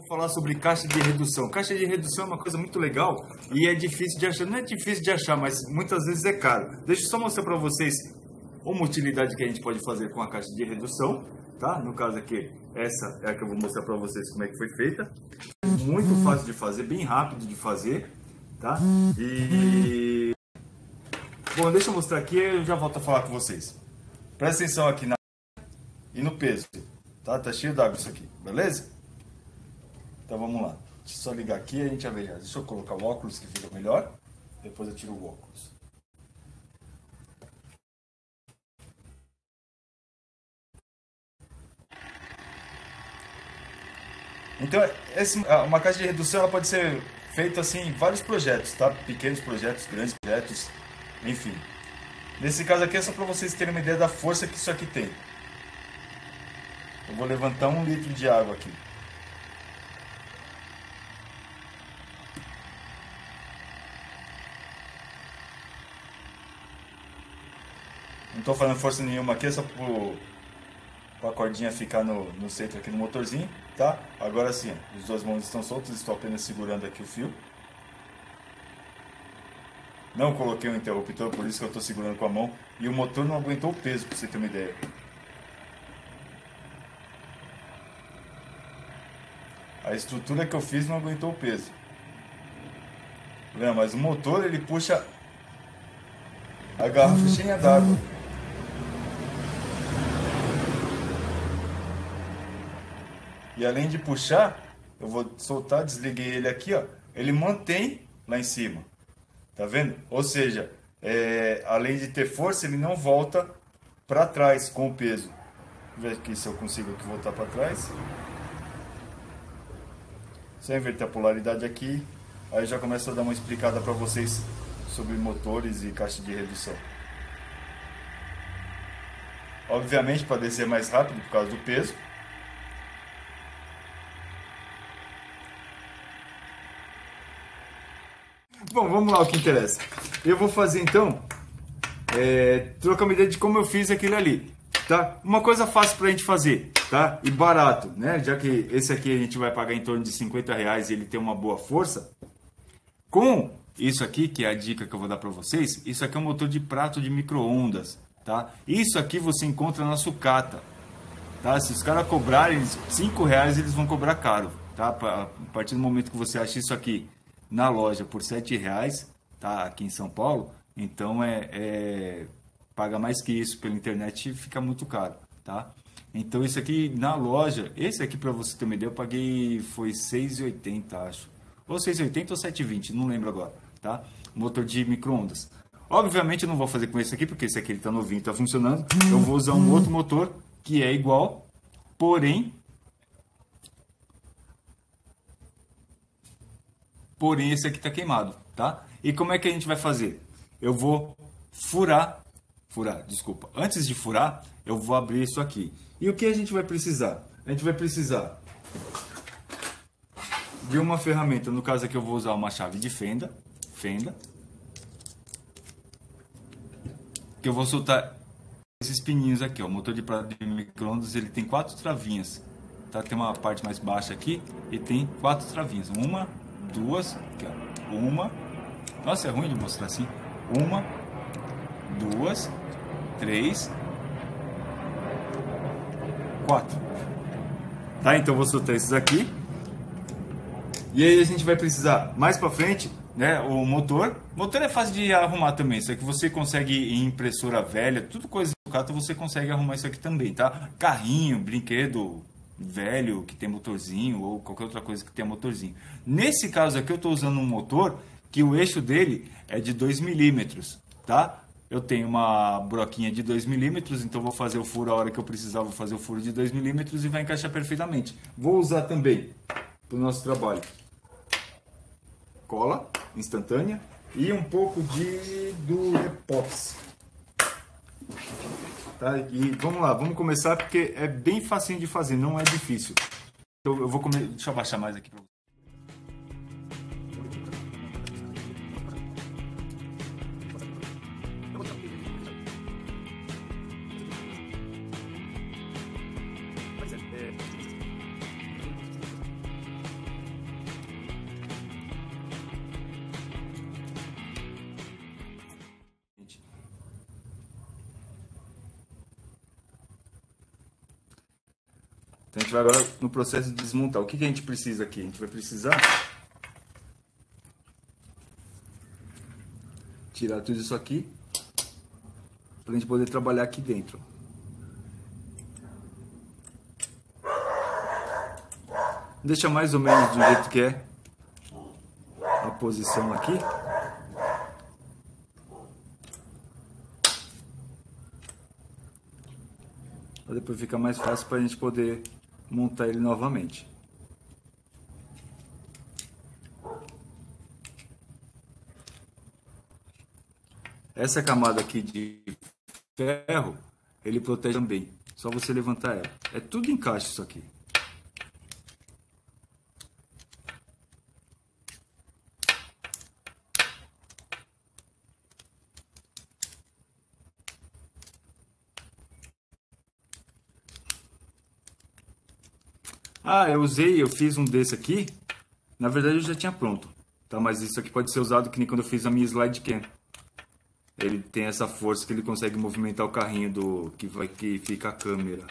Vou falar sobre caixa de redução. Caixa de redução é uma coisa muito legal e é difícil de achar. Não é difícil de achar, mas muitas vezes é caro. Deixa eu só mostrar para vocês uma utilidade que a gente pode fazer com a caixa de redução, tá? No caso aqui, essa é a que eu vou mostrar para vocês como é que foi feita. Muito fácil de fazer, bem rápido de fazer, tá? E bom, deixa eu mostrar aqui e eu já volto a falar com vocês. Presta atenção aqui na e no peso, tá? Tá cheio d'água isso aqui, beleza? Então vamos lá. Deixa eu só ligar aqui a gente já vê. Deixa eu colocar o óculos que fica melhor. Depois eu tiro o óculos. Então, esse, uma caixa de redução ela pode ser feita assim em vários projetos, tá? Pequenos projetos, grandes projetos, enfim. Nesse caso aqui é só para vocês terem uma ideia da força que isso aqui tem. Eu vou levantar um litro de água aqui. Não estou fazendo força nenhuma aqui, é só para a cordinha ficar no, no centro aqui do motorzinho, tá? Agora sim, as duas mãos estão soltas, estou apenas segurando aqui o fio. Não coloquei o um interruptor, por isso que eu estou segurando com a mão. E o motor não aguentou o peso, para você ter uma ideia. A estrutura que eu fiz não aguentou o peso. Mas o motor ele puxa a garrafa cheia d'água. E além de puxar, eu vou soltar, desliguei ele aqui, ó. Ele mantém lá em cima. Tá vendo? Ou seja, é, além de ter força, ele não volta para trás com o peso. Ver aqui se eu consigo aqui voltar para trás. Só inverter a polaridade aqui. Aí já começo a dar uma explicada para vocês sobre motores e caixa de redução. Obviamente para descer mais rápido por causa do peso. Bom, vamos lá o que interessa. Eu vou fazer então, é, trocar uma ideia de como eu fiz aquilo ali, tá? Uma coisa fácil para a gente fazer, tá? E barato, né? Já que esse aqui a gente vai pagar em torno de 50 reais e ele tem uma boa força. Com isso aqui, que é a dica que eu vou dar para vocês, isso aqui é um motor de prato de micro-ondas, tá? Isso aqui você encontra na sucata, tá? Se os caras cobrarem 5 reais, eles vão cobrar caro, tá? A partir do momento que você acha isso aqui na loja por sete reais, tá? Aqui em São Paulo, então é, é paga mais que isso pela internet fica muito caro, tá? Então isso aqui na loja, esse aqui para você ter uma ideia, eu paguei foi 6,80 acho, ou 6,80 ou 7,20, não lembro agora, tá? Motor de microondas. Obviamente eu não vou fazer com esse aqui porque esse aqui ele tá novinho, tá funcionando. Eu vou usar um outro motor que é igual, porém porém esse aqui está queimado, tá? E como é que a gente vai fazer? Eu vou furar, furar, desculpa. Antes de furar, eu vou abrir isso aqui. E o que a gente vai precisar? A gente vai precisar de uma ferramenta, no caso aqui eu vou usar uma chave de fenda, fenda, que eu vou soltar esses pininhos aqui, ó. O motor de, de microondas ele tem quatro travinhas, tá? Tem uma parte mais baixa aqui e tem quatro travinhas, uma, duas, ó, uma, nossa, é ruim de mostrar assim, uma, duas, três, quatro. Tá, então vou soltar esses aqui. E aí a gente vai precisar mais para frente, né, o motor. O motor é fácil de arrumar também, isso aqui você consegue em impressora velha, tudo coisa do cato você consegue arrumar isso aqui também, tá? Carrinho, brinquedo, velho que tem motorzinho ou qualquer outra coisa que tenha motorzinho. Nesse caso aqui eu estou usando um motor que o eixo dele é de 2 milímetros, tá? Eu tenho uma broquinha de 2 milímetros, então vou fazer o furo a hora que eu precisar, vou fazer o furo de 2 milímetros e vai encaixar perfeitamente. Vou usar também para o nosso trabalho cola instantânea e um pouco de do Repops. Tá? E vamos lá, vamos começar porque é bem facinho de fazer, não é difícil. Então eu vou comer, deixa eu abaixar mais aqui para Então a gente vai agora no processo de desmontar. O que, que a gente precisa aqui? A gente vai precisar tirar tudo isso aqui para a gente poder trabalhar aqui dentro. Deixa mais ou menos do jeito que é a posição aqui. Depois ficar mais fácil para a gente poder montar ele novamente. Essa camada aqui de ferro, ele protege também. Só você levantar ela. É tudo encaixe isso aqui. Ah, eu usei, eu fiz um desse aqui. Na verdade eu já tinha pronto. Tá, mas isso aqui pode ser usado que nem quando eu fiz a minha slide cam. Ele tem essa força que ele consegue movimentar o carrinho do que vai que fica a câmera.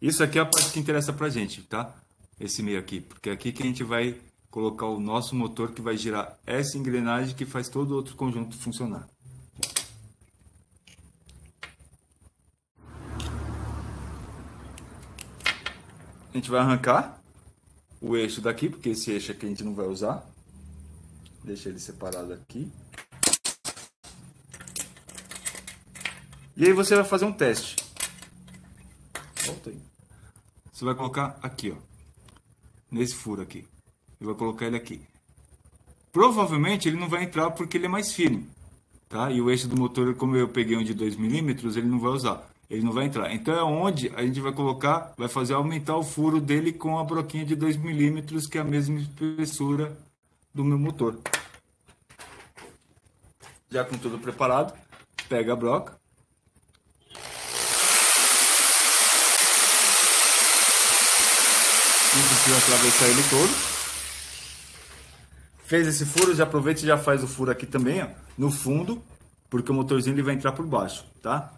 Isso aqui é a parte que interessa pra gente, tá? Esse meio aqui, porque é aqui que a gente vai colocar o nosso motor que vai girar essa engrenagem que faz todo o outro conjunto funcionar. A gente vai arrancar o eixo daqui, porque esse eixo aqui a gente não vai usar. Deixa ele separado aqui. E aí você vai fazer um teste. Volta aí. Você vai colocar aqui, ó. Nesse furo aqui. E vai colocar ele aqui. Provavelmente ele não vai entrar porque ele é mais fino. Tá? E o eixo do motor, como eu peguei um de 2 milímetros, ele não vai usar ele não vai entrar. Então é onde a gente vai colocar, vai fazer aumentar o furo dele com a broquinha de 2 milímetros, que é a mesma espessura do meu motor. Já com tudo preparado, pega a broca. Não precisa atravessar ele todo. Fez esse furo, já aproveita e já faz o furo aqui também, ó, no fundo, porque o motorzinho ele vai entrar por baixo, tá?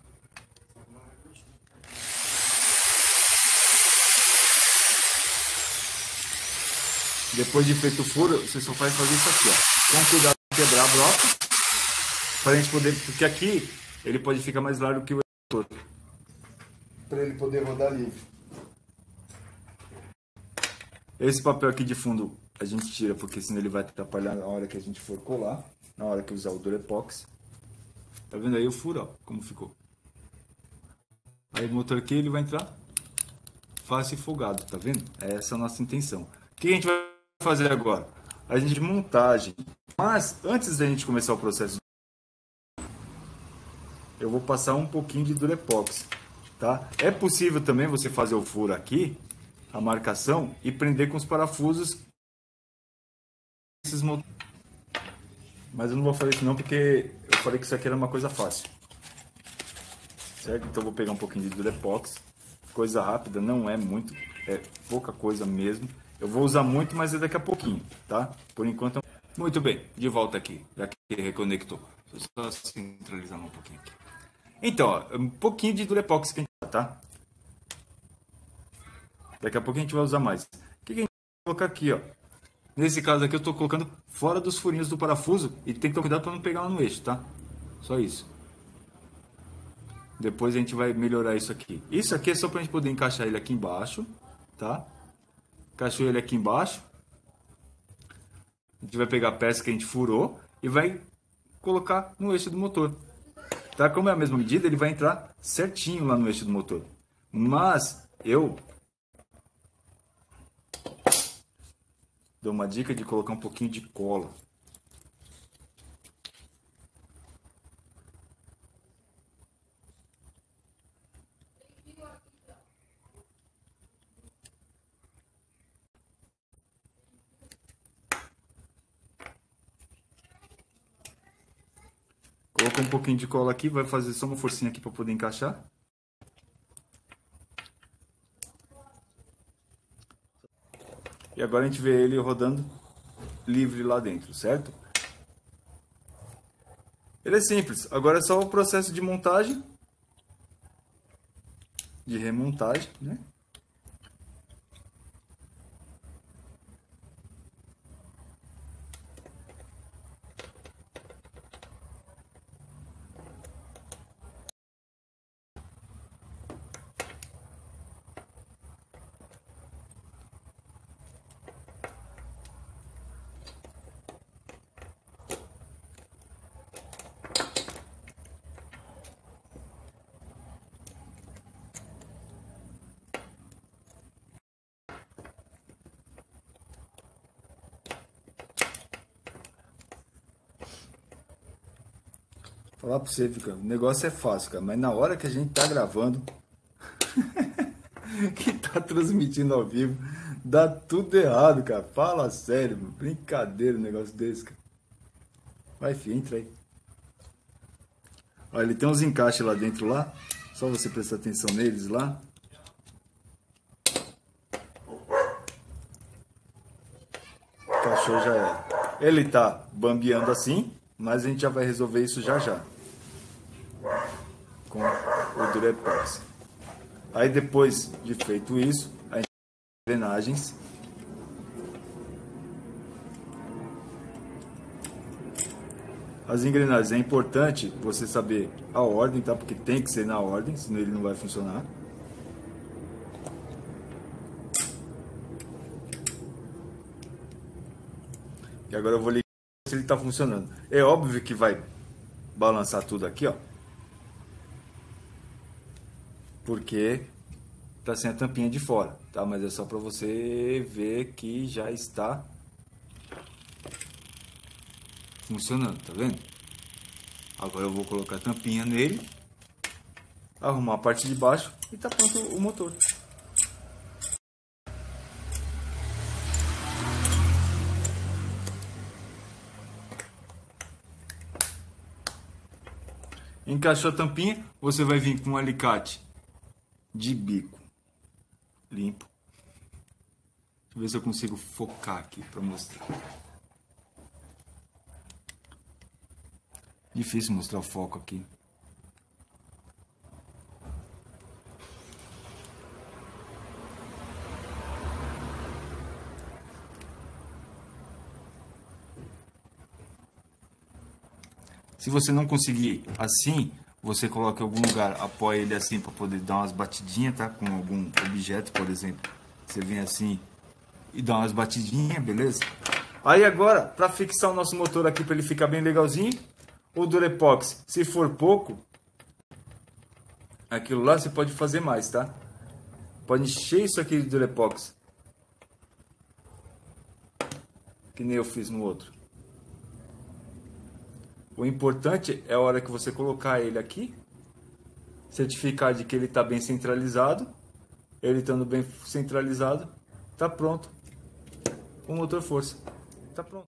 Depois de feito o furo, você só faz fazer isso aqui, ó. Com cuidado de quebrar a broca. Pra gente poder. Porque aqui ele pode ficar mais largo que o motor. Para ele poder rodar livre. Esse papel aqui de fundo a gente tira porque senão ele vai atrapalhar na hora que a gente for colar, na hora que usar o Durepox. Tá vendo aí o furo, ó, como ficou. Aí o motor aqui ele vai entrar fácil e folgado, tá vendo? Essa é a nossa intenção. O que a gente vai fazer agora? A gente montagem. Mas antes da gente começar o processo, eu vou passar um pouquinho de Durepox, tá? É possível também você fazer o furo aqui, a marcação e prender com os parafusos esses Mas eu não vou fazer isso não porque eu falei que isso aqui era uma coisa fácil. Certo? Então eu vou pegar um pouquinho de Durepox. Coisa rápida, não é muito, é pouca coisa mesmo. Eu vou usar muito, mas é daqui a pouquinho, tá? Por enquanto. Muito bem, de volta aqui, já que reconectou. Eu só centralizar um pouquinho aqui. Então, ó, um pouquinho de Durepox que a gente tá? Daqui a pouco a gente vai usar mais. O que, que a gente vai colocar aqui, ó? Nesse caso aqui eu estou colocando fora dos furinhos do parafuso e tem que tomar cuidado para não pegar lá no eixo, tá? Só isso. Depois a gente vai melhorar isso aqui. Isso aqui é só para a gente poder encaixar ele aqui embaixo, tá? Encaixou ele aqui embaixo. A gente vai pegar a peça que a gente furou e vai colocar no eixo do motor. Tá? Como é a mesma medida, ele vai entrar certinho lá no eixo do motor. Mas eu dou uma dica de colocar um pouquinho de cola. Coloca um pouquinho de cola aqui, vai fazer só uma forcinha aqui para poder encaixar. Agora a gente vê ele rodando livre lá dentro, certo? Ele é simples. Agora é só o processo de montagem, de remontagem, né? Falar pra você, fica, o negócio é fácil, cara, mas na hora que a gente tá gravando, que tá transmitindo ao vivo, dá tudo errado, cara. Fala sério, mano. brincadeira um negócio desse, cara. Vai, filho, entra aí. Olha, ele tem uns encaixes lá dentro lá, só você prestar atenção neles lá. Encaixou já é. Ele tá bambeando assim, mas a gente já vai resolver isso já já com o Durepox. Aí depois de feito isso, a gente engrenagens. As engrenagens é importante você saber a ordem, tá? Porque tem que ser na ordem, senão ele não vai funcionar. E agora eu vou ligar se ele está funcionando. É óbvio que vai balançar tudo aqui, ó. Porque tá sem a tampinha de fora, tá? Mas é só para você ver que já está funcionando, tá vendo? Agora eu vou colocar a tampinha nele, arrumar a parte de baixo e tá pronto o motor. Encaixou a tampinha, você vai vir com um alicate de bico limpo. Deixa eu ver se eu consigo focar aqui para mostrar. Difícil mostrar o foco aqui. Se você não conseguir assim, você coloca em algum lugar, apoia ele assim para poder dar umas batidinhas, tá? Com algum objeto, por exemplo. Você vem assim e dá umas batidinhas, beleza? Aí agora, para fixar o nosso motor aqui para ele ficar bem legalzinho, o Durepox, se for pouco, aquilo lá você pode fazer mais, tá? Pode encher isso aqui de Durepox. Que nem eu fiz no outro. O importante é a hora que você colocar ele aqui, certificar de que ele está bem centralizado. Ele estando bem centralizado, está pronto. O motor força. Está pronto.